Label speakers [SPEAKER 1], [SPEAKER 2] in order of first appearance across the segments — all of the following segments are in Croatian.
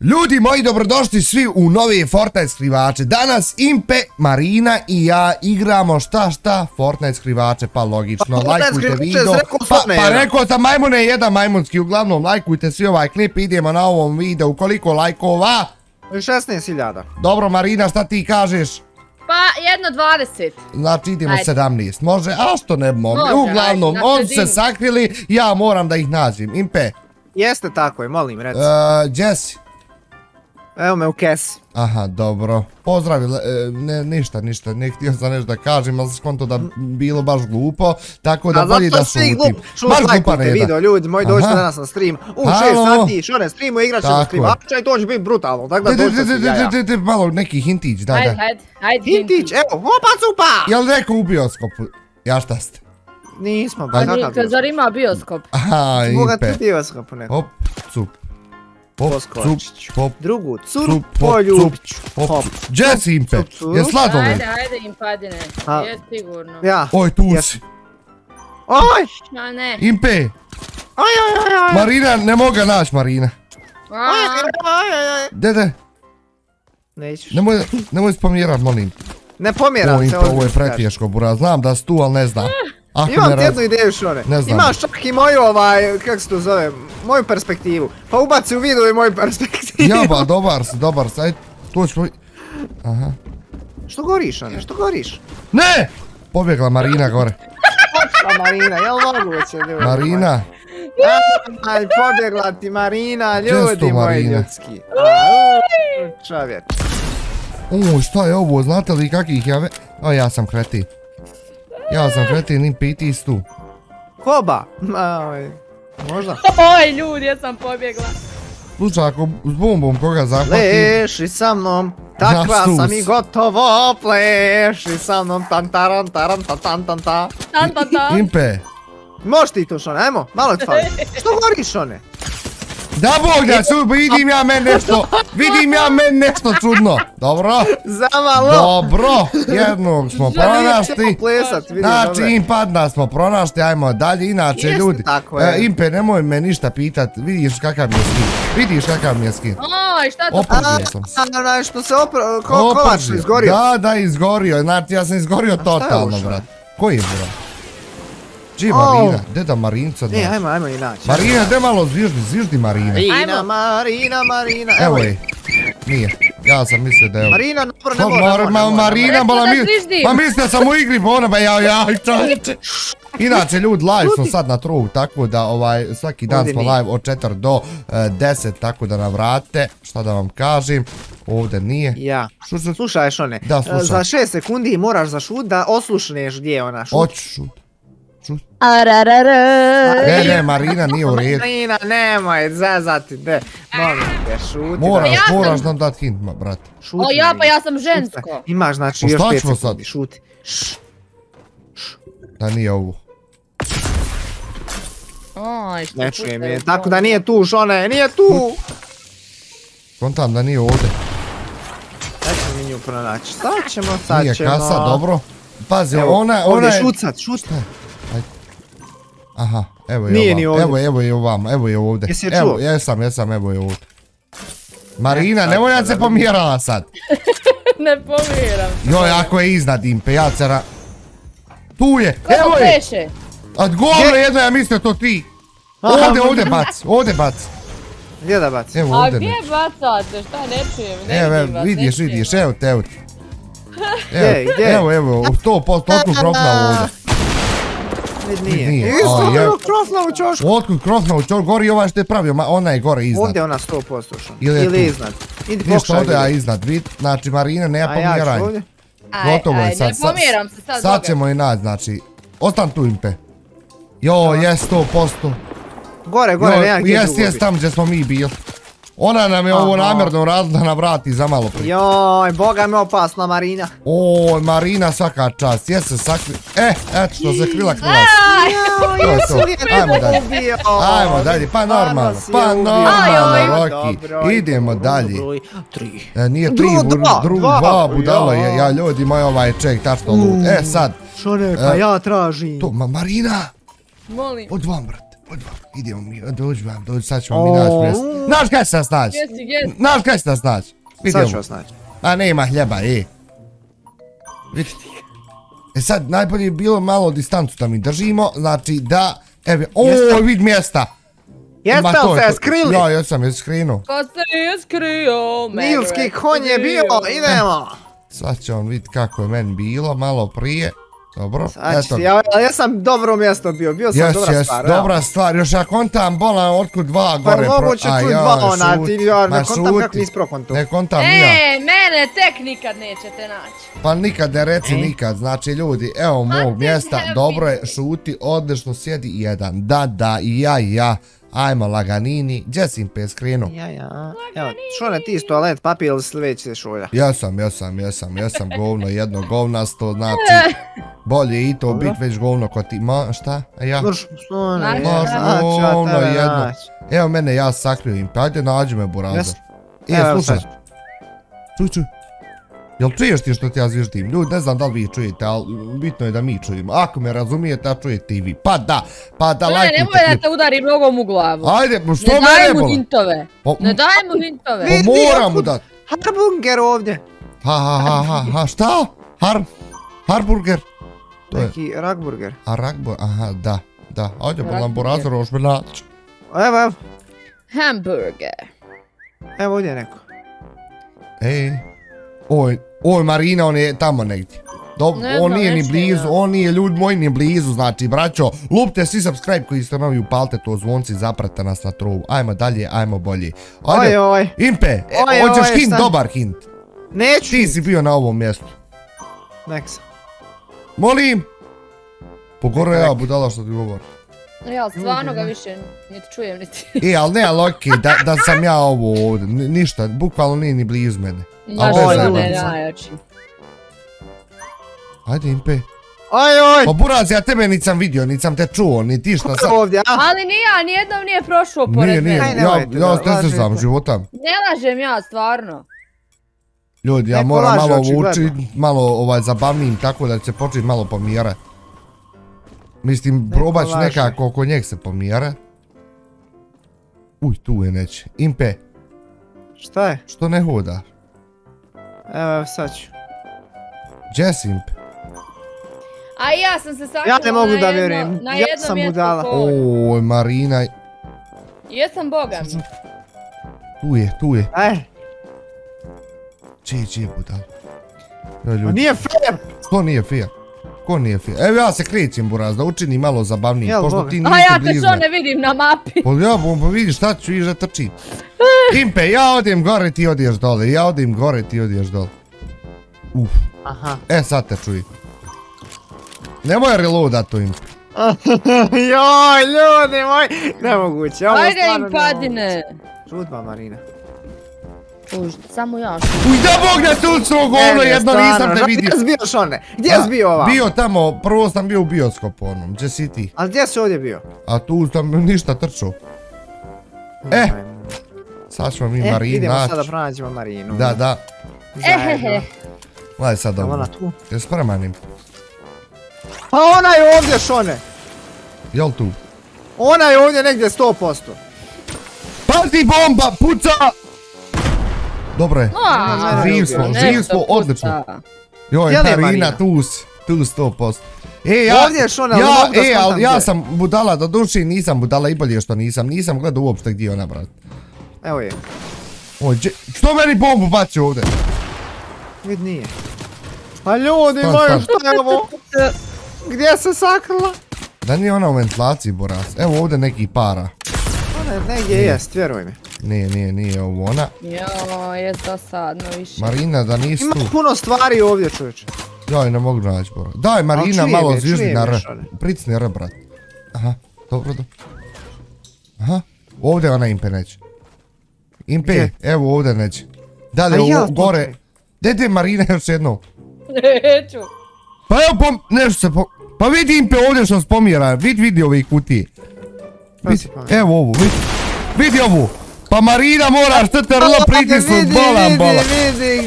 [SPEAKER 1] Ljudi moji, dobrodošli svi u novi Fortnite skrivače. Danas Impe, Marina i ja igramo šta šta Fortnite skrivače, pa logično.
[SPEAKER 2] Pa,
[SPEAKER 1] lajkujte video. Pa, pa rekao sam majmune jedan majmunski, uglavnom lajkujte svi ovaj klip, idemo na ovom videu. Koliko lajkova?
[SPEAKER 2] 16.000.
[SPEAKER 1] Dobro Marina, šta ti kažeš?
[SPEAKER 3] Pa, jedno 20.
[SPEAKER 1] Znači idemo
[SPEAKER 3] Ajde.
[SPEAKER 1] 17, može, a što ne mogli?
[SPEAKER 3] Može,
[SPEAKER 1] Uglavnom,
[SPEAKER 3] ajde, na
[SPEAKER 1] on se sakrili, ja moram da ih nađem. Impe,
[SPEAKER 2] Jeste tako je, molim, reci.
[SPEAKER 1] uh, Jesse.
[SPEAKER 2] Evo me u kesi.
[SPEAKER 1] Aha, dobro. Pozdravi, e, ne, ništa, ništa, ne htio sam nešto da kažem, ali sam skonto da bilo baš glupo, tako da
[SPEAKER 2] A
[SPEAKER 1] bolje da šutim. Baš glupa Neda.
[SPEAKER 2] video, ljudi moji, dođite danas na stream. U 6
[SPEAKER 1] Halo.
[SPEAKER 2] sati, šone streamu, igrat ćemo skrivača i to će biti brutalno, tako da dođite
[SPEAKER 1] de,
[SPEAKER 2] jaja.
[SPEAKER 1] malo neki hintić, da,
[SPEAKER 3] Ajde,
[SPEAKER 1] da.
[SPEAKER 3] ajde, ajde.
[SPEAKER 2] Hintić, evo, hopa cupa!
[SPEAKER 1] Jel neko u bioskopu? Ja šta ste?
[SPEAKER 2] Nismo,
[SPEAKER 1] Pa
[SPEAKER 2] ba
[SPEAKER 3] Pa nije,
[SPEAKER 2] kakav bio.
[SPEAKER 3] zar ima bioskop?
[SPEAKER 1] Aha,
[SPEAKER 2] Moga ti
[SPEAKER 1] impe.
[SPEAKER 2] bio skopu neko.
[SPEAKER 1] Hop, cup. Cup, hop,
[SPEAKER 2] Drugu
[SPEAKER 1] cup,
[SPEAKER 2] curu
[SPEAKER 1] hop,
[SPEAKER 2] poljubić.
[SPEAKER 1] cup, hop,
[SPEAKER 2] Hop.
[SPEAKER 1] cup. Jesse impe,
[SPEAKER 2] cup, cup.
[SPEAKER 1] je sladoled?
[SPEAKER 3] Ajde, ajde im padine.
[SPEAKER 2] A.
[SPEAKER 3] Je sigurno.
[SPEAKER 2] Ja.
[SPEAKER 1] Oj, tu si.
[SPEAKER 2] Oj!
[SPEAKER 3] Ma ne.
[SPEAKER 1] Impe,
[SPEAKER 2] Aj, aj, aj, aj.
[SPEAKER 1] Marina, ne moga naći Marina.
[SPEAKER 3] A,
[SPEAKER 2] Aj, aj, aj.
[SPEAKER 1] Dede,
[SPEAKER 2] Nećeš.
[SPEAKER 1] nemoj, nemoj spomjerat, molim.
[SPEAKER 2] Ne pomjeram se
[SPEAKER 1] ovo je preteško, bura, znam da si tu, ali ne znam. Ako
[SPEAKER 2] Imam
[SPEAKER 1] raz-
[SPEAKER 2] jednu ideju Šone.
[SPEAKER 1] Ne znam.
[SPEAKER 2] Imaš čak i moju ovaj, kako se to zove, moju perspektivu. Pa ubaci u video i moju perspektivu.
[SPEAKER 1] Jaba, dobar si, dobar si, ajde, tu ćemo... Aha.
[SPEAKER 2] Što goriš Šone, što goriš?
[SPEAKER 1] Ne! Pobjegla Marina gore.
[SPEAKER 2] Pa Marina, jel moguće ljudi?
[SPEAKER 1] Marina,
[SPEAKER 2] Aj, pobjegla ti Marina, ljudi moji ljudski. Čovjek.
[SPEAKER 1] uj, šta je ovo, znate li kakih ja ve... O, ja sam kretin. Ja sam kretin, im piti tu.
[SPEAKER 2] Koba? Ovaj, možda.
[SPEAKER 3] Oj, ljudi, ja sam pobjegla.
[SPEAKER 1] Slušaj, ako s bombom koga zahvati...
[SPEAKER 2] Pleši sa mnom, takva sam i gotovo, pleši sa mnom, tan taran taran tan tan tan ta.
[SPEAKER 3] Tan, tan, tan.
[SPEAKER 1] Impe,
[SPEAKER 2] Možeš ti to Šone, ajmo, malo ti fali. Što goriš Šone?
[SPEAKER 1] Da bog da su, vidim ja men nešto, vidim ja men nešto čudno. Dobro,
[SPEAKER 2] Zamalo!
[SPEAKER 1] dobro, jednog smo pronašli.
[SPEAKER 2] plesat, vidim,
[SPEAKER 1] Znači, impadna smo pronašli, ajmo dalje, inače
[SPEAKER 2] Jeste
[SPEAKER 1] ljudi.
[SPEAKER 2] tako,
[SPEAKER 1] e,
[SPEAKER 2] je.
[SPEAKER 1] Impe, nemoj me ništa pitat, vidiš kakav mi je skin. Vidiš kakav mi je skin.
[SPEAKER 3] Oj, šta to?
[SPEAKER 1] Opržio sam
[SPEAKER 2] onaj što se opro... Ko, kolač izgorio.
[SPEAKER 1] Da, da, izgorio. Znači, ja sam izgorio totalno, brat. Koji je, brat? Či
[SPEAKER 2] O.
[SPEAKER 1] Marina? Gde da Marinca
[SPEAKER 2] E,
[SPEAKER 1] naći?
[SPEAKER 2] ajmo, ajmo i naći.
[SPEAKER 1] Marina, gde malo zviždi, zviždi Marina.
[SPEAKER 2] Marina. Marina, Marina,
[SPEAKER 1] Evo
[SPEAKER 2] evo
[SPEAKER 1] je. Nije. Ja sam mislio da je.
[SPEAKER 2] Marina, dobro, ne mora, ne mora, ne.
[SPEAKER 1] Marina,
[SPEAKER 3] da
[SPEAKER 1] mi... Ma mislio sam u igri, pa ona ba ja, ja, čovječe. Inače, ljudi, live smo sad na trovu, tako da ovaj, svaki dan smo live od 4 do e, 10, tako da navrate, šta da vam kažem, ovdje nije.
[SPEAKER 2] Ja.
[SPEAKER 1] Što se...
[SPEAKER 2] Slušaj, Šone,
[SPEAKER 1] Da,
[SPEAKER 2] e, za 6 sekundi moraš zašut da oslušneš gdje je ona šut.
[SPEAKER 1] Hoću šut.
[SPEAKER 3] Ararara.
[SPEAKER 1] Ne, ne, Marina nije u redu.
[SPEAKER 2] Marina, nemoj zezati, de. Molim te, šuti.
[SPEAKER 1] Moraš,
[SPEAKER 3] ja sam-
[SPEAKER 1] moraš nam dat hint, ma, brate.
[SPEAKER 2] Šuti,
[SPEAKER 3] O, ja, pa ja sam žensko.
[SPEAKER 2] Imaš, znači,
[SPEAKER 1] Pa
[SPEAKER 2] još
[SPEAKER 1] šta
[SPEAKER 2] 5
[SPEAKER 1] ćemo
[SPEAKER 2] sekundi,
[SPEAKER 1] sad?
[SPEAKER 2] šuti. Šš.
[SPEAKER 1] Da nije ovo.
[SPEAKER 3] Oj, što
[SPEAKER 2] Ne čujem je, tako da nije tu, Šone, nije tu!
[SPEAKER 1] Kontam da nije ovdje.
[SPEAKER 2] Sad ćemo mi nju pronaći, sad ćemo, sad
[SPEAKER 1] Nije
[SPEAKER 2] ćemo.
[SPEAKER 1] kasa, dobro. Pazi,
[SPEAKER 2] Evo,
[SPEAKER 1] ona, ona
[SPEAKER 2] ovdje
[SPEAKER 1] je...
[SPEAKER 2] šucat, šucat.
[SPEAKER 1] Aha, evo je
[SPEAKER 2] Nije
[SPEAKER 1] ovamo,
[SPEAKER 2] ni ovdje.
[SPEAKER 1] evo, evo je ovamo, evo je ovdje.
[SPEAKER 2] Jesi je
[SPEAKER 1] Evo, jesam, jesam, evo je ovdje. Marina,
[SPEAKER 2] E,
[SPEAKER 1] ja
[SPEAKER 2] ću
[SPEAKER 1] se
[SPEAKER 2] da
[SPEAKER 1] pomjerala sad.
[SPEAKER 3] Ne pomiram.
[SPEAKER 1] Joj, ako je iznad impe, ja se ra... Tu je,
[SPEAKER 3] Ko
[SPEAKER 1] evo je! A govno jedno, ja mislio to ti. Ovdje, ovdje bac, ovdje bac.
[SPEAKER 2] Gdje da baci?
[SPEAKER 1] Evo
[SPEAKER 3] A
[SPEAKER 1] ovdje.
[SPEAKER 3] gdje
[SPEAKER 1] ne.
[SPEAKER 3] bacate? Šta ne čujem? Ne
[SPEAKER 1] Evo,
[SPEAKER 3] vidim
[SPEAKER 1] evo,
[SPEAKER 3] vas,
[SPEAKER 1] vidiš,
[SPEAKER 3] ne čujem
[SPEAKER 1] vidiš, evo te, evo te.
[SPEAKER 2] Gdje,
[SPEAKER 1] Evo,
[SPEAKER 2] gdje?
[SPEAKER 1] evo, evo, sto posto, otkud ovdje.
[SPEAKER 2] Vid nije.
[SPEAKER 1] Nije,
[SPEAKER 2] Isto
[SPEAKER 1] je.
[SPEAKER 2] krofna u čošku.
[SPEAKER 1] Otkud krofna u čor, gori ovaj što je pravio, ma ona je gore iznad.
[SPEAKER 2] Ovdje ona 100% što.
[SPEAKER 1] Ili je
[SPEAKER 2] Ili iznad. Idi
[SPEAKER 1] Ništa
[SPEAKER 2] pokušaj
[SPEAKER 1] ovdje, a iznad, vid, znači Marina, nema
[SPEAKER 2] A ja ću
[SPEAKER 1] pomjeranja.
[SPEAKER 2] ovdje.
[SPEAKER 3] Aj,
[SPEAKER 1] Gotovo je sad.
[SPEAKER 3] Ne pomiram se sad.
[SPEAKER 1] Sad ćemo i naći, znači. Ostan tu impe. Jo, jes sto posto.
[SPEAKER 2] Gore, gore, nema gdje
[SPEAKER 1] jes,
[SPEAKER 2] drugo
[SPEAKER 1] jes, tamo gdje smo mi bili. Ona nam je ovo namjerno radila da nam vrati za malo prije.
[SPEAKER 2] Joj, boga me opasna Marina.
[SPEAKER 1] O, Marina svaka čast, jes se sakri... E, eto što se krila krila. To je to. Ajmo dalje.
[SPEAKER 2] Ubio.
[SPEAKER 1] Ajmo dalje, pa normalno, pa normalno,
[SPEAKER 3] Ajoj.
[SPEAKER 1] Roki. Idemo dalje.
[SPEAKER 2] Tri.
[SPEAKER 1] E, nije tri,
[SPEAKER 2] Drugo,
[SPEAKER 1] bu-
[SPEAKER 2] dva,
[SPEAKER 1] budalo je,
[SPEAKER 2] Ja.
[SPEAKER 1] ljudi moj ovaj ček, tačno lud. E sad,
[SPEAKER 2] Što ne, pa
[SPEAKER 1] E,
[SPEAKER 2] ja tražim.
[SPEAKER 1] to, ma Marina,
[SPEAKER 3] molim.
[SPEAKER 1] od vam brate. Idemo mi, dođi vam, dođi, sad ćemo mi naći mjesto. Znaš kaj se nas naći?
[SPEAKER 3] Jesi, jesi.
[SPEAKER 1] Znaš kaj se nas naći?
[SPEAKER 2] Sad ću vas naći.
[SPEAKER 1] A nema hljeba, e. Vidite. E sad, najbolje je bilo malo distancu da mi držimo, znači da... Evo,
[SPEAKER 2] Jeste.
[SPEAKER 1] o, vid mjesta.
[SPEAKER 2] Jeste li
[SPEAKER 1] je
[SPEAKER 2] se skrili?
[SPEAKER 1] Ja, jesam, jes skrinuo.
[SPEAKER 3] Ko se je skrio?
[SPEAKER 2] Nilski konj je bio, idemo.
[SPEAKER 1] Sad će on vidjeti kako je meni bilo malo prije. Dobro,
[SPEAKER 2] Znači,
[SPEAKER 1] eto.
[SPEAKER 2] ja, ali ja sam dobro mjesto bio, bio sam
[SPEAKER 1] Jes,
[SPEAKER 2] dobra
[SPEAKER 1] jes,
[SPEAKER 2] stvar. evo.
[SPEAKER 1] dobra stvar, još ja kontam bola otkud dva
[SPEAKER 2] Pa
[SPEAKER 1] gore. pro-
[SPEAKER 2] moguće tu dva ona, ti ja ne kontam kako nisi prokontu.
[SPEAKER 1] Ne kontam ja.
[SPEAKER 3] E, mene tek nikad nećete naći.
[SPEAKER 1] Pa nikad ne reci
[SPEAKER 2] E?
[SPEAKER 1] nikad, znači ljudi, evo mog mjesta, dobro je, šuti, odlično sjedi jedan, da, da, i ja, i ja, ajmo laganini, gdje si im pe?
[SPEAKER 2] Ja, ja. Evo, šone ti iz toalet papir ili sljedeći se šulja.
[SPEAKER 1] Jesam, jesam, jesam, jesam govno, jedno govnasto, znači, bolje i to bit već govno kod ti, ma, šta, a ja?
[SPEAKER 2] Mrš, šone,
[SPEAKER 1] ono
[SPEAKER 2] tebe
[SPEAKER 1] jedno. Evo mene, ja sakrio im, pa ajde nađi me burazer. E,
[SPEAKER 2] Evo,
[SPEAKER 1] slušaj, čuj, čuj. Jel čuješ ti što ti ja zviždim? Ljudi, ne znam da li vi čujete, ali bitno je da mi čujemo. Ako me razumijete, a čujete i vi. Pa da, pa da
[SPEAKER 3] Ne,
[SPEAKER 1] lajkujte
[SPEAKER 3] nemoj da te udari nogom u glavu.
[SPEAKER 1] Ajde, pa što
[SPEAKER 3] Ne
[SPEAKER 1] me
[SPEAKER 3] daj
[SPEAKER 1] ne
[SPEAKER 3] mu
[SPEAKER 1] boli?
[SPEAKER 3] hintove.
[SPEAKER 1] Pa,
[SPEAKER 3] Ne daj mu hintove.
[SPEAKER 1] Pa moram mu
[SPEAKER 2] otkud-
[SPEAKER 1] dat.
[SPEAKER 2] Harbunger ovdje.
[SPEAKER 1] Ha, ha, ha, ha, ha, šta? Har, harburger? To je,
[SPEAKER 2] Neki ragburger.
[SPEAKER 1] a ragbo, aha, da, da. Ajde, bolam
[SPEAKER 3] Ragburger.
[SPEAKER 1] burazer, još me naći.
[SPEAKER 2] Evo, evo.
[SPEAKER 3] Hamburger.
[SPEAKER 2] Evo ovdje je neko.
[SPEAKER 1] Ej, oj, oj Marina, on je tamo negdje. Dobro,
[SPEAKER 3] Ne
[SPEAKER 1] on nije ni blizu, on nije ljudi moji ni blizu, znači braćo, lupte svi subscribe koji ste novi, upalite to zvonci, zapratite nas na trovu. Ajmo dalje, ajmo bolje. Ajde,
[SPEAKER 2] Oj, oj.
[SPEAKER 1] Impe, e,
[SPEAKER 2] Oj,
[SPEAKER 1] hoćeš
[SPEAKER 2] oj,
[SPEAKER 1] hint, dobar hint.
[SPEAKER 2] Neću.
[SPEAKER 1] Ti si bio na ovom mjestu.
[SPEAKER 2] Nek sam.
[SPEAKER 1] Molim! Pogoro ja budala što ti govori.
[SPEAKER 3] Ja stvarno ga više niti čujem niti.
[SPEAKER 1] E, ali ne, ali okej, da, da sam ja ovo ovdje, ni- ništa, bukvalno nije ni blizu mene. Zajebanja.
[SPEAKER 3] je najjači.
[SPEAKER 1] Ajde Impe.
[SPEAKER 2] Oj, oj.
[SPEAKER 1] Pa Buraz, ja tebe nisam vidio, nisam te čuo, ni ti šta
[SPEAKER 2] je ovdje, a?
[SPEAKER 3] Ali ni ja, nijednom nije prošao
[SPEAKER 1] Nije,
[SPEAKER 3] pored
[SPEAKER 1] nije,
[SPEAKER 3] mene.
[SPEAKER 1] Ja,
[SPEAKER 2] nemojte
[SPEAKER 1] ja
[SPEAKER 2] da
[SPEAKER 1] ne znam
[SPEAKER 2] lažete.
[SPEAKER 1] života.
[SPEAKER 3] Ne lažem ja, stvarno.
[SPEAKER 1] Ljudi, ja moram malo učit, malo ovaj zabavnijim, tako da će se početi malo pomjerat. Mislim, probat ću nekako oko njeg se pomjera. Uj, tu je neće. Impe,
[SPEAKER 2] Šta je?
[SPEAKER 1] što ne hoda?
[SPEAKER 2] Evo, evo, sad ću.
[SPEAKER 1] Gdje si Impe?
[SPEAKER 3] A i ja sam se sakrila
[SPEAKER 2] Ja ne mogu
[SPEAKER 3] na
[SPEAKER 2] da vjerujem.
[SPEAKER 3] Na
[SPEAKER 2] Ja
[SPEAKER 3] jedno
[SPEAKER 2] sam
[SPEAKER 3] mjesto
[SPEAKER 2] budala.
[SPEAKER 1] Oj, Marina,
[SPEAKER 3] Jesam boga mi.
[SPEAKER 1] tu je, tu je.
[SPEAKER 2] Aj,
[SPEAKER 1] Čije, čije budal? Ja, ljudi,
[SPEAKER 2] nije fair.
[SPEAKER 1] što nije fair? Ko nije fair? Evo ja se krećem, Buraz, da učini malo zabavniji,
[SPEAKER 2] Jel,
[SPEAKER 1] pošto
[SPEAKER 2] Boga?
[SPEAKER 1] ti
[SPEAKER 3] A
[SPEAKER 1] nisi
[SPEAKER 3] ja te što ne vidim na mapi.
[SPEAKER 1] Pa ja bom, pa vidiš šta ću vidiš da trčim. Impe, ja odem gore, ti odiješ dole, ja odem gore, ti odiješ dole. Uf,
[SPEAKER 2] Aha.
[SPEAKER 1] e sad te čuj. Nemoj reloadat to Impe.
[SPEAKER 2] Joj, ljudi moji. Nemoguće, ovo
[SPEAKER 3] Ajde
[SPEAKER 2] stvarno
[SPEAKER 3] im padine.
[SPEAKER 2] nemoguće. Žudba, Marina.
[SPEAKER 3] Už, samo ja što.
[SPEAKER 1] Uj, da bog ne tucno govno, jedno nisam te vidio.
[SPEAKER 2] Gdje si bio, Šone? Gdje si bio ovamo?
[SPEAKER 1] Bio tamo, prvo sam bio u bioskopu onom, gdje si ti?
[SPEAKER 2] Ali gdje si ovdje bio?
[SPEAKER 1] A tu sam ništa trčao. E, sad ćemo mi
[SPEAKER 2] E,
[SPEAKER 1] Marinu
[SPEAKER 2] idemo sada
[SPEAKER 1] naći.
[SPEAKER 2] pronađemo Marinu.
[SPEAKER 1] Da, da.
[SPEAKER 3] Ehehe.
[SPEAKER 1] Gledaj sad ovo.
[SPEAKER 2] ona tu.
[SPEAKER 1] Jel spreman Impe?
[SPEAKER 2] Pa ona je ovdje, Šone.
[SPEAKER 1] Jel tu?
[SPEAKER 2] Ona je ovdje negdje 100%.
[SPEAKER 1] Pazi bomba, puca! Dobro je. Živ smo,
[SPEAKER 3] puca.
[SPEAKER 1] odlično. Joj, Marina? tu si, tu sto posto. E, ja,
[SPEAKER 2] Ovdje je Šone, ali
[SPEAKER 1] ja,
[SPEAKER 2] mogu da
[SPEAKER 1] e, ali ja sam budala do duši, nisam budala i bolje što nisam, nisam gledao uopšte gdje je ona, brat.
[SPEAKER 2] Evo je.
[SPEAKER 1] Oj, dje- što meni bombu baci ovdje?
[SPEAKER 2] Vid nije. Pa ljudi moji, šta je ovo? Gdje se sakrila?
[SPEAKER 1] Da nije ona u ventilaciji, Boras. Evo ovdje neki para.
[SPEAKER 2] Ona je negdje jest, vjeruj mi.
[SPEAKER 1] Nije, nije, nije ovo ona.
[SPEAKER 3] Jo, je dosadno više.
[SPEAKER 1] Marina, da nisi
[SPEAKER 2] Ima puno stvari ovdje, čovječe.
[SPEAKER 1] Joj, ne mogu naći, Bora. Daj, Marina, malo zviždi na R. Pricni R, brat. Aha, dobro, dobro. Aha, ovdje je ona Impe neće. Impe,
[SPEAKER 2] Gdje?
[SPEAKER 1] evo ovdje neće. Dalje,
[SPEAKER 2] A ja,
[SPEAKER 1] ovo, gore. Dede Marina još jednom.
[SPEAKER 3] Neću.
[SPEAKER 1] Pa evo, pom, nešto se po... Pa vidi Impe ovdje što spomjera, vidi, vidi ove kutije. Vidi, evo ovo, vidi. Vidi ovu. Pa Marina moraš CTRL pritisnut,
[SPEAKER 2] Vidi,
[SPEAKER 1] bolan bolan.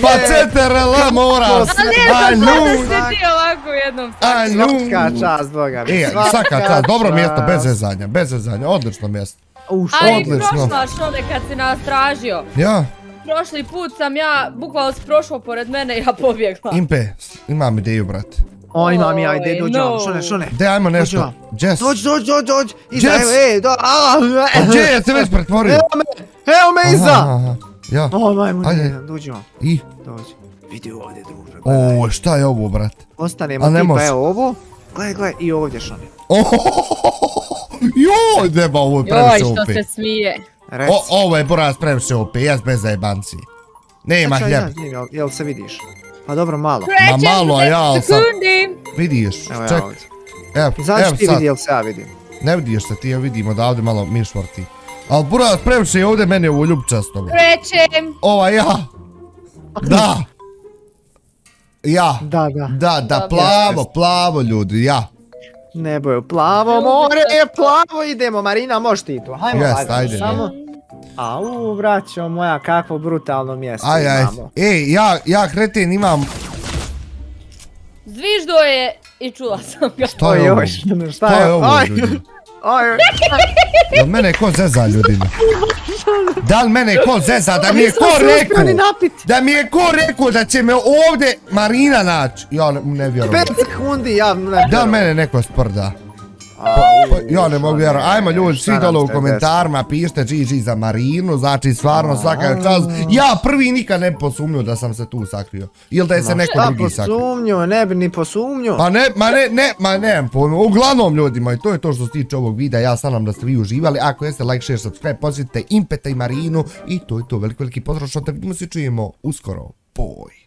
[SPEAKER 1] Pa
[SPEAKER 2] gdje?
[SPEAKER 1] CTRL moraš.
[SPEAKER 3] Ali ne
[SPEAKER 1] A
[SPEAKER 3] znam da
[SPEAKER 1] nju.
[SPEAKER 3] se ti ovako u jednom
[SPEAKER 1] A nju.
[SPEAKER 2] Svaka čast, boga mi.
[SPEAKER 1] E, svaka čast, dobro mjesto, bez zezanja, bez zezanja, odlično mjesto.
[SPEAKER 2] Uš,
[SPEAKER 3] Ali
[SPEAKER 1] Odlično.
[SPEAKER 3] prošla šone kad si nas tražio.
[SPEAKER 1] Ja,
[SPEAKER 3] Prošli put sam ja, bukvalno si prošao pored mene i ja pobjegla.
[SPEAKER 1] Impe, imam ideju, brate.
[SPEAKER 2] O, imam ja,
[SPEAKER 3] Oj,
[SPEAKER 2] ide, dođi
[SPEAKER 3] no.
[SPEAKER 2] šone, šone.
[SPEAKER 1] De, ajmo nešto. Jess,
[SPEAKER 2] Dođi, dođi, dođi, dođi. Iza, evo, ej, do, a,
[SPEAKER 1] a gdje je se već pretvorio?
[SPEAKER 2] Evo me, evo me iza.
[SPEAKER 1] aha, Ja,
[SPEAKER 2] O, majmun,
[SPEAKER 1] Ajde.
[SPEAKER 2] Ajde. dođi vam,
[SPEAKER 1] i?
[SPEAKER 2] dođi. Vidi ovdje, druže. gledaj.
[SPEAKER 1] O, šta je ovo, brate?
[SPEAKER 2] Ostanemo
[SPEAKER 1] A ne
[SPEAKER 2] tipa, evo ovo. Gledaj, gledaj, i ovdje, šone.
[SPEAKER 1] Joj, nema ovo je
[SPEAKER 3] Joj,
[SPEAKER 1] previše
[SPEAKER 3] što
[SPEAKER 1] OP.
[SPEAKER 3] se smije.
[SPEAKER 2] Reci.
[SPEAKER 1] O, ovo je buraz previše OP, jes bez zajebanci. Nema
[SPEAKER 2] Čekaj,
[SPEAKER 1] hljeb,
[SPEAKER 2] ja snimim, jel, jel se vidiš? Pa dobro, malo.
[SPEAKER 3] Krećem
[SPEAKER 1] malo,
[SPEAKER 3] za
[SPEAKER 1] ja, ali
[SPEAKER 3] 10
[SPEAKER 1] sam-
[SPEAKER 3] sekundi.
[SPEAKER 1] vidiš,
[SPEAKER 2] Evo ja
[SPEAKER 1] ček,
[SPEAKER 2] ovdje.
[SPEAKER 1] evo,
[SPEAKER 2] Izađi
[SPEAKER 1] evo
[SPEAKER 2] ti
[SPEAKER 1] sad,
[SPEAKER 2] vidi, jel se ja vidim.
[SPEAKER 1] ne vidiš se ti, ja vidim odavde malo miš vrti. Al buraz previše je ovdje meni ovo ljubčasto.
[SPEAKER 3] Krećem.
[SPEAKER 1] Ova ja. Da. Ja.
[SPEAKER 2] Da, da.
[SPEAKER 1] Da, da, plavo, plavo ljudi, ja.
[SPEAKER 2] Nebo je plavo more, je plavo, idemo, Marina, možeš ti tu. Hajmo, lagano,
[SPEAKER 1] ajde.
[SPEAKER 2] samo. Au, braćo moja, kakvo brutalno mjesto
[SPEAKER 1] Aj, aj.
[SPEAKER 2] imamo.
[SPEAKER 1] Ej, ja, ja kreten imam,
[SPEAKER 3] Zviždo je i čula sam ga.
[SPEAKER 1] šta je ovo?
[SPEAKER 2] šta
[SPEAKER 1] je ovo
[SPEAKER 2] Aj,
[SPEAKER 1] ljudi?
[SPEAKER 2] aj, aj.
[SPEAKER 1] Jel mene ko zeza ljudima? Da li mene ko zeza, da mi je ko rekao? Da mi je ko rekao da će me ovdje Marina naći? Ja ne, vjerujem.
[SPEAKER 2] 5 sekundi, ja ne
[SPEAKER 1] Da li
[SPEAKER 2] vjerujem.
[SPEAKER 1] mene neko sprda?
[SPEAKER 2] Au,
[SPEAKER 1] Pa, ja ne mogu vjerovati. Ajmo ljudi, svi dole u komentarima pišite GG za Marinu, znači stvarno svaka čast. Ja prvi nikad ne posumnio da sam se tu sakrio. Ili da je se neko drugi sakrio.
[SPEAKER 2] posumnju, ne bi ni posumnju.
[SPEAKER 1] Pa ne, ma ne, ne, ma pojma. Uglavnom ljudi moji, to je to što se tiče ovog videa. Ja sam nam da ste vi uživali. Ako jeste, like, share, subscribe, posjetite Impeta i Marinu. I to je to. Veliki, veliki pozdrav što te vidimo se čujemo uskoro. Boj.